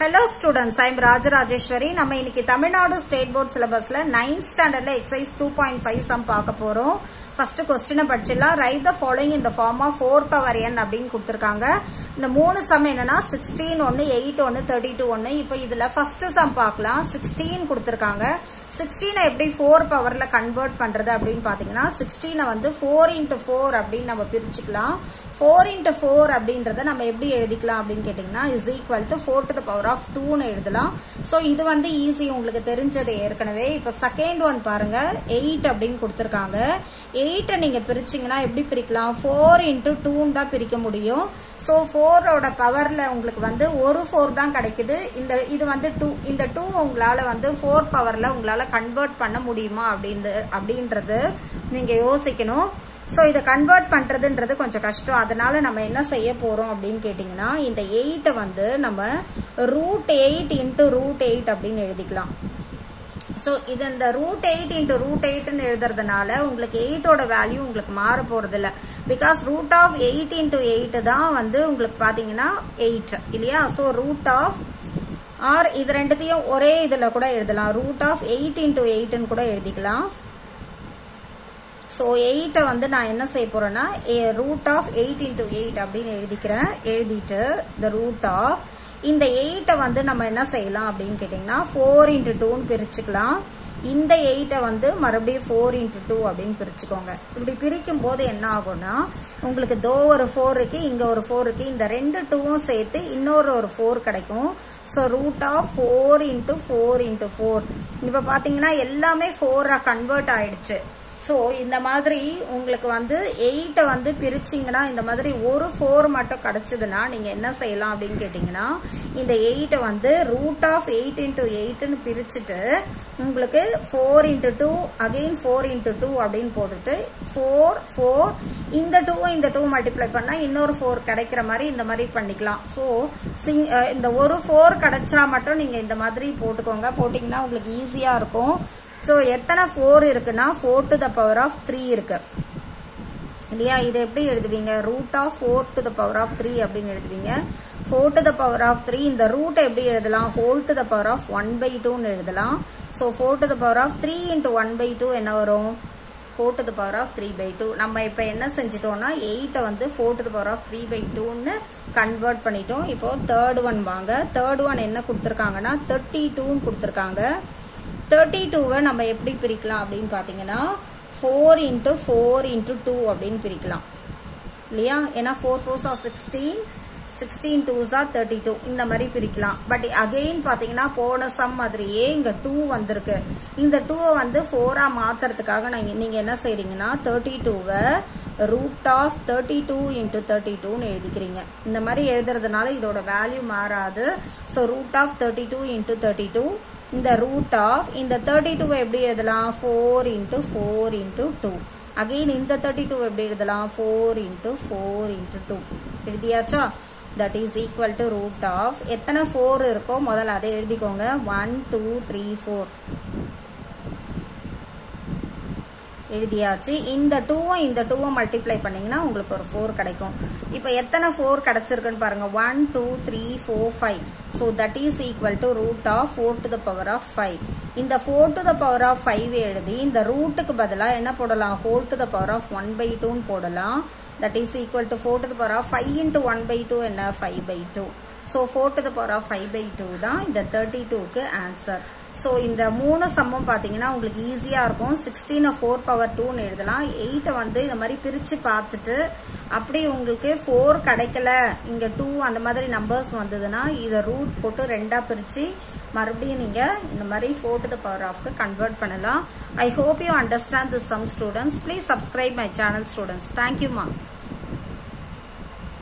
Hello students I'm Rajarajeswari நம்ம இன்னைக்கு Tamil Nadu state board சிலபஸ்ல நைன்த் ஸ்டாண்டர்ட்ல exercise two point five sum பார்க்க போறோம். ஃபர்ஸ்ட் கொஸ்டினை படிச்சிடலாம். ரைட் த ஃபாலோயிங் இந்த form of four power n அப்படின்னு கொடுத்துருக்காங்க. இந்த மூணு சம் என்னன்னா சிக்ஸ்டீன் ஒன்னு எயிட் ஒன்னு தேர்ட்டி டூ ஒன்னு இப்போ இதுல ஃபர்ஸ்ட் சம் பார்க்கலாம். சிக்ஸ்டீன் கொடுத்துருக்காங்க. சிக்ஸ்டீனை எப்படி ஃபோர் பவர்ல கன்வெர்ட் பண்றது அப்படின்னு பாத்தீங்கன்னா சிக்ஸ்டீனை வந்து ஃபோர் இன்ட்டு ஃபோர் அப்படின்னு நம்ம பிரிச்சுக்கலாம். ஃபோர் இன்ட்டு ஃபோர் அப்படின்றத நம்ம எப்படி எழுதிக்கலாம் அப்படின்னு கேட்டிங்கன்னா is equal to four to the power of டூன்னு எழுதலாம். ஸோ இது வந்து ஈஸி உங்களுக்கு தெரிஞ்சது ஏற்கனவே. இப்போ செகண்ட் ஒன் பாருங்க எயிட் அப்படின்னு கொடுத்துருக்காங்க. எயிட்டை நீங்கள் பிரிச்சிங்கன்னா எப்படி பிரிக்கலாம்? ஃபோர் இன்ட்டு டூன்னு தான் பிரிக்க முடியும். ஸோ ஃபோரோட பவரில் உங்களுக்கு வந்து ஒரு ஃபோர் தான் கிடைக்குது. இந்த இது வந்து டூ இந்த டூ உங்களால் வந்து ஃபோர் பவரில் உங்களால் கன்வெர்ட் பண்ண முடியுமா அப்படின்னு அப்படின்றது நீங்கள் யோசிக்கணும். ஸோ இதை கன்வெர்ட் பண்ணுறதுன்றது கொஞ்சம் கஷ்டம். அதனால நம்ம என்ன செய்ய போகிறோம் அப்படின்னு கேட்டிங்கன்னா இந்த எயிட்டை வந்து நம்ம root eight into root eight அப்படின்னு எழுதிக்கலாம். ஸோ இது இந்த ரூட் எயிட் இன்ட்டு ரூட் எயிட்னு எழுதுறதுனால உங்களுக்கு எயிட்டோட வேல்யூ உங்களுக்கு மாற போகிறதில்ல because root of eight into eight தான் வந்து உங்களுக்கு பார்த்தீங்கன்னா எயிட் இல்லையா? ஸோ ரூட் ஆஃப் ஆர் இது ரெண்டுத்தையும் ஒரே இதில் கூட எழுதலாம். ரூட் ஆஃப் எயிட் இன்ட்டு எயிட்னு கூட எழுதிக்கலாம். ஸோ எயிட்டை வந்து நான் என்ன செய்ய போறேன்னா root of eight into eight அப்படின்னு எழுதிக்கிறேன். எழுதிட்டு இந்த ரூட் ஆஃப் இந்த எயிட்டை வந்து நம்ம என்ன செய்யலாம் அப்படின்னு கேட்டிங்கன்னா ஃபோர் இன்ட்டு டூன்னு பிரிச்சுக்கலாம். இந்த எயிட்டை வந்து மறுபடியும் ஃபோர் இன்ட்டு டூ அப்படின்னு பிரிச்சுக்கோங்க. இப்படி பிரிக்கும் போது என்ன ஆகும்னா உங்களுக்கு தோ ஒரு ஃபோர் இருக்கு இங்க ஒரு ஃபோர் இருக்கு இந்த ரெண்டு டூவும் சேர்த்து இன்னொரு ஒரு ஃபோர் கிடைக்கும். So root of four into four into four இப்போ பார்த்தீங்கன்னா எல்லாமே ஃபோராக கன்வெர்ட் ஆயிடுச்சு. ஸோ இந்த மாதிரி உங்களுக்கு வந்து எயிட்டை வந்து பிரிச்சிங்கன்னா இந்த மாதிரி ஒரு ஃபோர் மட்டும் கிடைச்சதுன்னா நீங்கள் என்ன செய்யலாம் அப்படின்னு கேட்டிங்கன்னா இந்த எயிட்டை வந்து ரூட் ஆஃப் எயிட் இன்ட்டு எயிட்டுன்னு பிரிச்சுட்டு உங்களுக்கு four into two again four into two அப்படின்னு போட்டுட்டு ஃபோர் ஃபோர் இந்த டூவும் இந்த டூ மல்டிப்ளை பண்ணால் இன்னொரு ஃபோர் கிடைக்கிற மாதிரி இந்த மாதிரி பண்ணிக்கலாம். ஸோ சிங் இந்த ஒரு ஃபோர் கிடைச்சா மட்டும் நீங்கள் இந்த மாதிரி போட்டுக்கோங்க. போட்டிங்கன்னா உங்களுக்கு ஈஸியாக இருக்கும். ஸோ எத்தனை ஃபோர் இருக்குன்னா four to the power of three இருக்கு. இல்லையா? இதை எப்படி எழுதுவீங்க? Root of four to the power of three அப்படின்னு எழுதுவீங்க. Four to the power of three இந்த ரூட்டை எப்படி எழுதலாம்? Whole to the power of one by டூன்னு எழுதலாம். So four to the power of three into one by two என்ன வரும்? Four to the power of three by two நம்ம இப்போ என்ன செஞ்சிட்டோம்னா எயிட்டை வந்து four to the power of three by டூன்னு கன்வெர்ட் பண்ணிட்டோம். இப்போ தேர்ட் ஒன் வாங்க. தேர்ட் ஒன் என்ன கொடுத்துருக்காங்கன்னா தேர்ட்டி டூன்னு கொடுத்துருக்காங்க. தேர்ட்டி டூவை நம்ம எப்படி பிரிக்கலாம் அப்படின்னு பார்த்தீங்கன்னா four into four into two அப்படின்னு பிரிக்கலாம். இல்லையா? ஏன்னா four fours are sixteen sixteen twos are thirty two இந்த மாதிரி பிரிக்கலாம். பட் அகெயின் பார்த்தீங்கன்னா போன சம் மாதிரியே இங்கே டூ வந்திருக்கு. இந்த டூவை வந்து ஃபோராக மாற்றுறதுக்காக நான் நீங்கள் என்ன செய்கிறீங்கன்னா தேர்ட்டி டூவை root of thirty two into thirty டூன்னு எழுதிக்கிறீங்க. இந்த மாதிரி எழுதுறதுனால இதோட வேல்யூ மாறாது. So root of thirty two into thirty two இந்த ரூட் ஆஃப் இந்த தேர்ட்டி டூ எப்படி எழுதலாம்? Four into four into two again இந்த தேர்ட்டி டூ எப்படி எழுதலாம்? Four into four into two எழுதியாச்சா? That is equal to root of எத்தனை four இருக்கோ முதல்ல அதை எழுதிக்கோங்க. ஒன் டூ த்ரீ ஃபோர் எழுதியாச்சு. இந்த டூவும் இந்த டூவும் மல்டிப்ளை பண்ணீங்கன்னா உங்களுக்கு ஒரு ஃபோர் கிடைக்கும். இப்போ எத்தனை ஃபோர் கிடைச்சிருக்குன்னு பாருங்க. One two three four five so that is equal to root of four to the power of five இந்த four to the power of five எழுதி இந்த ரூட்டுக்கு பதிலாக என்ன போடலாம்? Four to the power of one by டூன்னு போடலாம். That is equal to four to the power of five into one by two என்ன? Five by two so four to the power of five by two தான் இந்த thirty டூக்கு answer so இந்த மூணு சம்மம் பார்த்தீங்கன்னா உங்களுக்கு ஈஸியாக இருக்கும். சிக்ஸ்டீனை ஃபோர் பவர் டூன்னு எழுதலாம். எயிட்டை வந்து இந்த மாதிரி பிரித்து பார்த்துட்டு அப்படி உங்களுக்கு ஃபோர் கிடைக்கல. இங்கே டூ அந்த மாதிரி நம்பர்ஸ் வந்ததுன்னா இதை ரூட் போட்டு ரெண்டாக பிரித்து மறுபடியும் நீங்கள் இந்த மாதிரி ஃபோர் டு த பவர் ஆஃப்க்கு கன்வெர்ட் பண்ணலாம். I hope you understand the sum students please subscribe my channel students தேங்க்யூமா